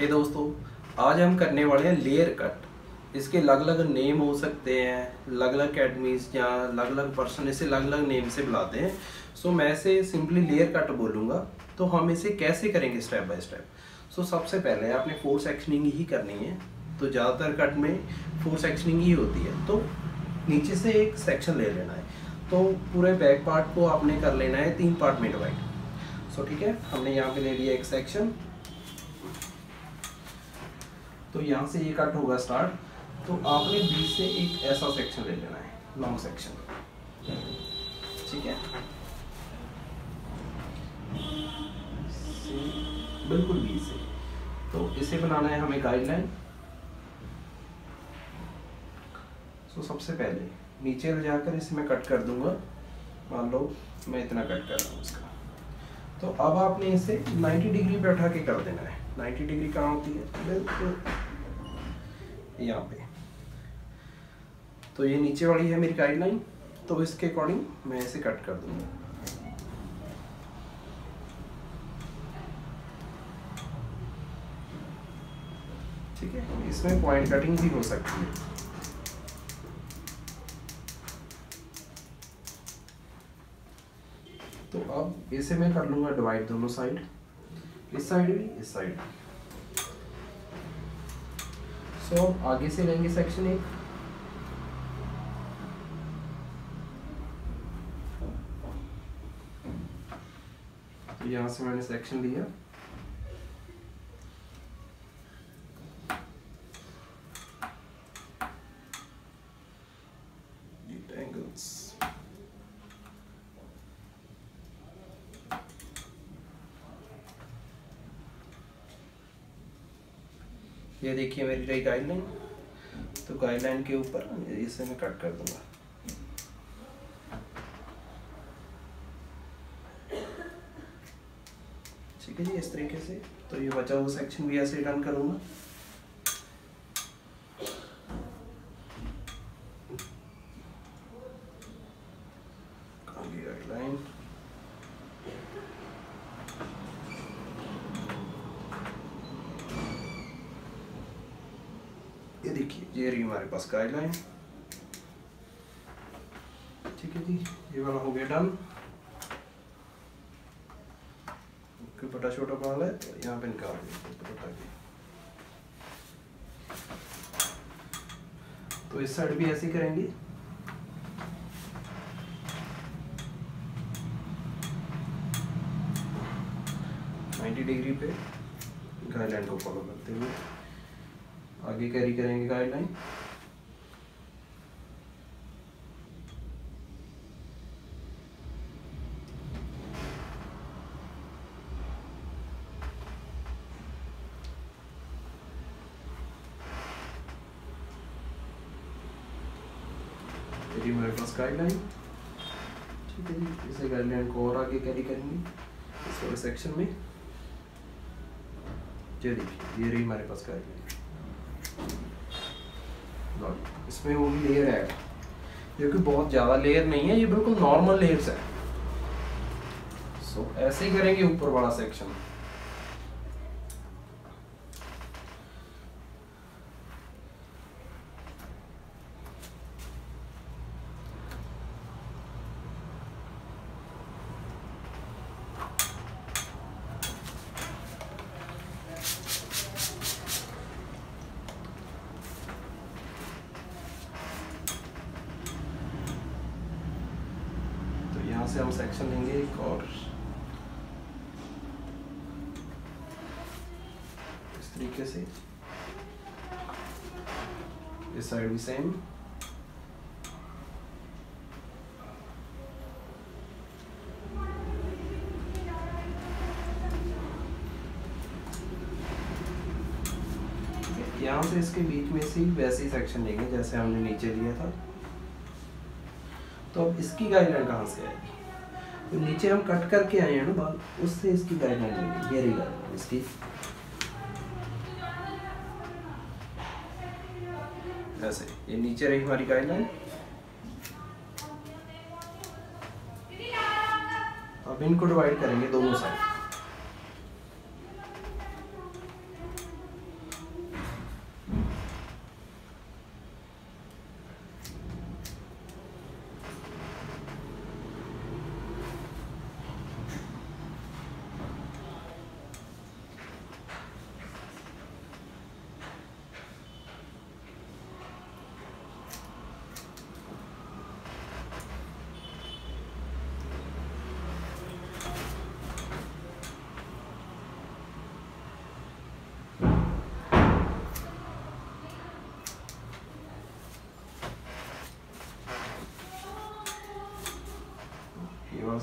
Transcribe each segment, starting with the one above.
हे दोस्तों आज हम करने वाले हैं लेयर कट इसके अलग अलग नेम हो सकते हैं अलग अलग अकेडमीज या अलग अलग पर्सन इसे अलग अलग नेम से बुलाते हैं. सो so, मैं इसे सिंपली लेयर कट बोलूँगा. तो हम इसे कैसे करेंगे स्टेप बाय स्टेप सो सबसे पहले आपने फोर सेक्शनिंग ही करनी है. तो ज़्यादातर कट में फोर सेक्शनिंग ही होती है. तो नीचे से एक सेक्शन ले लेना है. तो पूरे बैक पार्ट को आपने कर लेना है तीन पार्ट में डिवाइड सो ठीक है? हमने यहाँ पे ले लिया एक सेक्शन तो यहाँ से ये कट होगा स्टार्ट तो आपने बीच से एक ऐसा सेक्शन ले लेना है लॉन्ग सेक्शन ठीक है? बिल्कुल बीच से. तो इसे बनाना है हमें गाइडलाइन सो सबसे पहले नीचे जाकर इसे मैं कट कर दूँगा. मान लो मैं इतना कट कर रहा हूँ इसका. तो अब आपने इसे 90 डिग्री पे उठा के कर देना है. 90 डिग्री कहाँ होती है? बिल्कुल। यहाँ पे। तो ये नीचे वाली है मेरी गाइडलाइन तो इसके अकॉर्डिंग मैं इसे कट कर दूँगा। ठीक है? इसमें पॉइंट कटिंग भी हो सकती है। तो अब इसे मैं कर लूँगा डिवाइड दोनों साइड इस साइड भी इस साइड सो so, आगे से लेंगे सेक्शन एक। तो यहाँ से मैंने सेक्शन लिया। ये देखिए मेरी रही गाइडलाइन तो गाइडलाइन के ऊपर इसे मैं कट कर दूँगा। ठीक है जी, इस तरीके से। तो ये बचा हुआ सेक्शन भी ऐसे डन करूँगा गाइडलाइन ये पास गाइडलाइन ठीक है जी, ये वाला हो गया डन दुपट्टा छोटा बाल है तो यहाँ पे निकाल दुपट्टा के तो इस साइड भी ऐसे ही करेंगे। नाइन्टी डिग्री पे गाइडलाइन को फॉलो करते हुए आगे कैरी करेंगे गाइडलाइन यदि हमारे पास गाइडलाइन ठीक है जी इसे गाइडलाइन को और आगे कैरी करेंगे इस वाले सेक्शन में। ये देखिए ये रही हमारे पास गाइडलाइन इसमें वो भी लेयर है क्योंकि बहुत ज़्यादा लेयर नहीं है ये बिल्कुल नॉर्मल लेयर्स है। सो so, ऐसे ही करेंगे ऊपर वाला सेक्शन यहाँ से हम सेक्शन लेंगे एक और। इस तरीके से। इस साइड भी सेम यहाँ से इसके बीच में से वैसे ही सेक्शन लेंगे, जैसे हमने नीचे लिया था। तो अब इसकी गाइडलाइन कहाँ से आएगी? तो नीचे हम कट करके आए हैं ना बाल, उससे इसकी गाइडलाइन लेंगे ये रही गाइडलाइन इसकी। ऐसे, ये नीचे रही हमारी गाइडलाइन अब इनको डिवाइड करेंगे दोनों साइड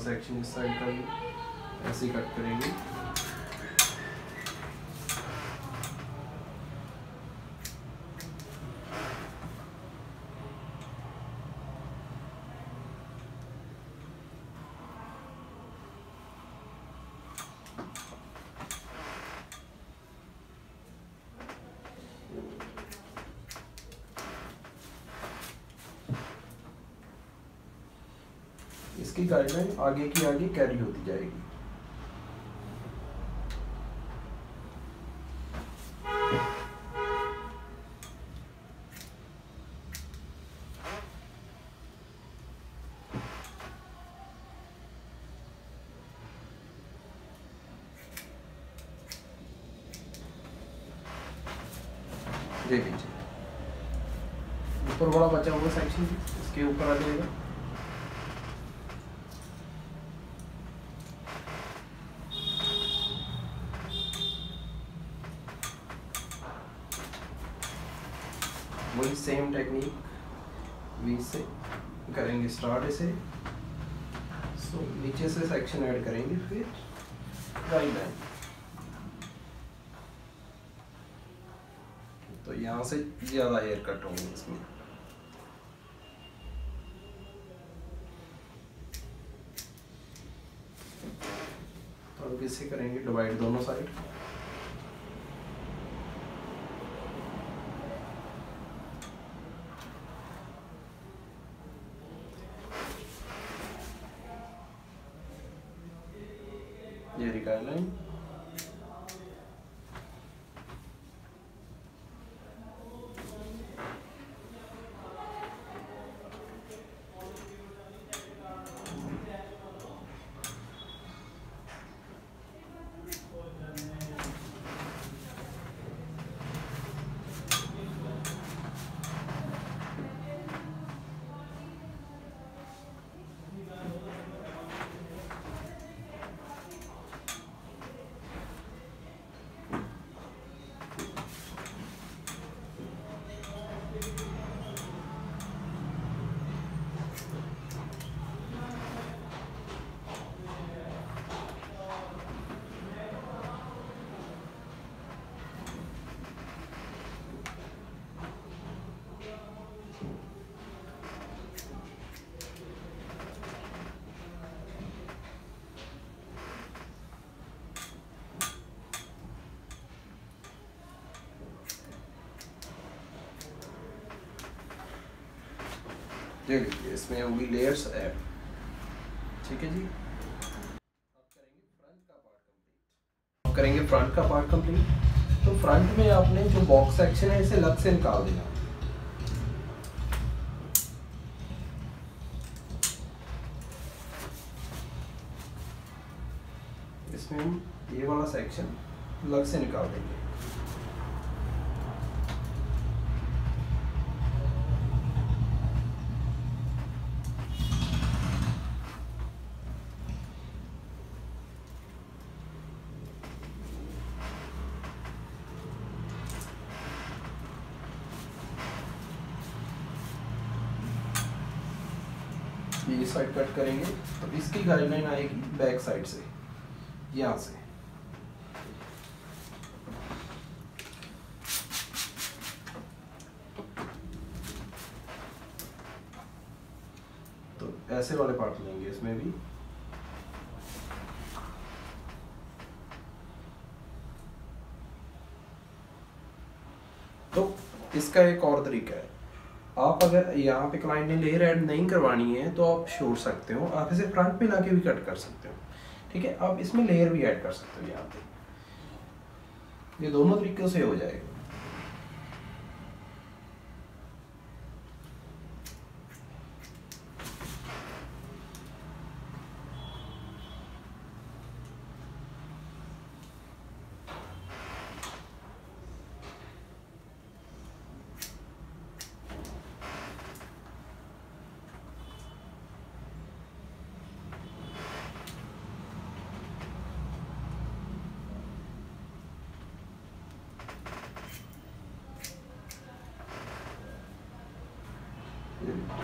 सेक्शन इस साइड का भी ऐसे ही कट करेंगे। इसकी गाइडलाइन आगे की आगे कैरी होती जाएगी। ऊपर बड़ा बचा हुआ सेक्शन इसके ऊपर आ जाएगा। वही सेम टेक्निक वी से करेंगे स्टार्ट इसे। सो नीचे से सेक्शन ऐड करेंगे, फिर राइट लाइन तो यहाँ से ज़्यादा हेयर कट होंगे इसमें। तो इसे करेंगे डिवाइड दोनों साइड इसमें होगी लेयर्स ऐड ठीक है जी? करेंगे फ्रंट का पार्ट कंप्लीट तो फ्रंट में आपने जो बॉक्स सेक्शन है, इसे लग से निकाल देना। इसमें ये वाला सेक्शन लग से निकाल देंगे। ये साइड कट करेंगे। तो इसकी गाइडलाइन आएगी बैक साइड से। यहाँ से। तो ऐसे वाले पार्ट लेंगे इसमें भी। तो इसका एक और तरीका है। आप अगर यहाँ पे क्लाइंट ने लेयर ऐड नहीं करवानी है तो आप छोड़ सकते हो। आप इसे फ्रंट पे लाके भी कट कर सकते हो। ठीक है? आप इसमें लेयर भी ऐड कर सकते हो यहाँ पे। ये दोनों तरीकों से हो जाएगा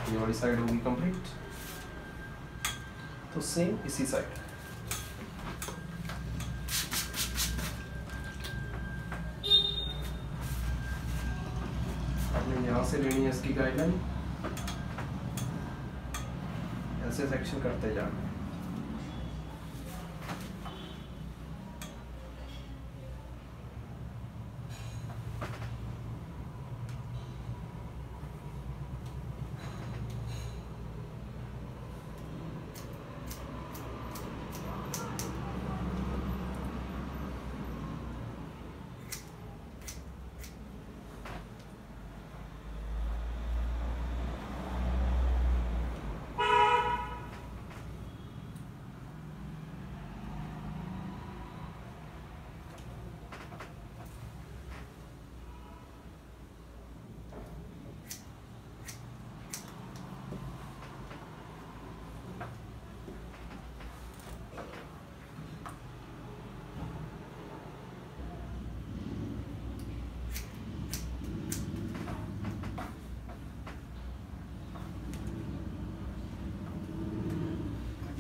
ये वाली साइड होगी कंप्लीट तो सेम इसी साइड आपने यहाँ से लेनी है इसकी गाइडलाइन ऐसे सेक्शन करते जाना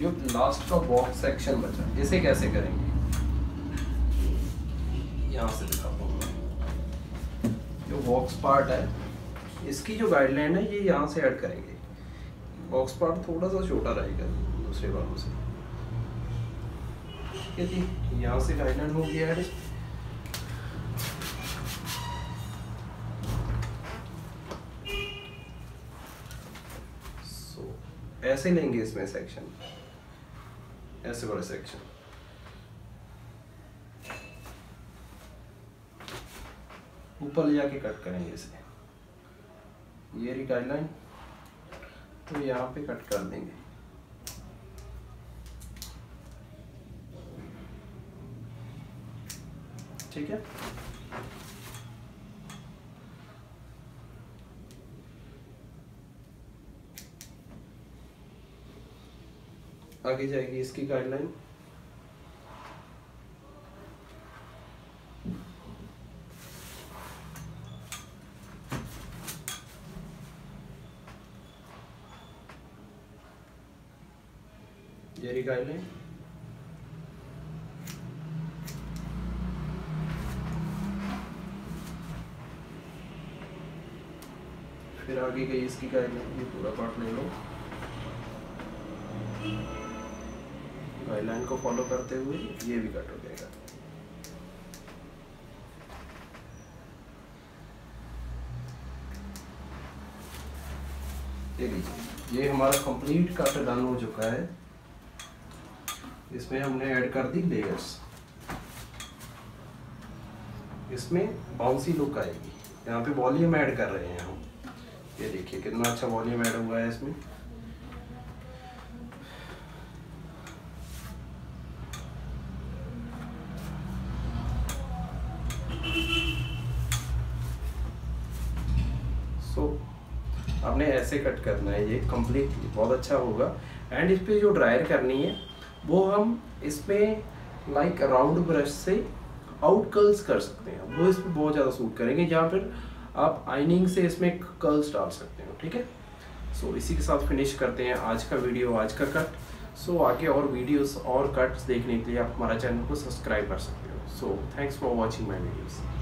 जो लास्ट का बॉक्स सेक्शन बचा। इसे कैसे करेंगे? यहाँ से दिखाता हूँ। जो बॉक्स पार्ट है इसकी जो गाइडलाइन है ये यहाँ से ऐड करेंगे। बॉक्स पार्ट थोड़ा सा छोटा रहेगा दूसरे वालों से। ठीक है जी यहाँ से गाइडलाइन हो गया ऐड ऐसे लेंगे इसमें सेक्शन ऐसे वाला सेक्शन ऊपर ले जाके कट करेंगे इसे। ये रही गाइडलाइन तो यहाँ पे कट कर देंगे। ठीक है? आगे जाएगी इसकी गाइडलाइन गाइडलाइन फिर आगे गई इसकी गाइडलाइन ये पूरा पार्ट ले लो। गाइडलाइन को फॉलो करते हुए ये भी कट हो जाएगा। ये लीजिए ये हमारा कंप्लीट कट डन हो चुका है। इसमें हमने ऐड कर दी लेयर्स इसमें बाउंसी लुक आएगी। यहाँ पे वॉल्यूम ऐड कर रहे हैं हम। ये देखिए, कितना अच्छा वॉल्यूम ऐड हुआ है इसमें सो so, आपने ऐसे कट करना है ये कम्प्लीटली बहुत अच्छा होगा। एंड इस पर जो ड्रायर करनी है वो हम इसमें लाइक राउंड ब्रश से आउट कर्ल्स कर सकते हैं। वो इस पर बहुत ज़्यादा सूट करेंगे या फिर आप आइनिंग से इसमें कर्ल्स डाल सकते हो ठीक है? सो इसी के साथ फिनिश करते हैं आज का वीडियो आज का कट सो so, आगे और वीडियोस और कट्स देखने के लिए आप हमारा चैनल को सब्सक्राइब कर सकते हो। So thanks for watching my videos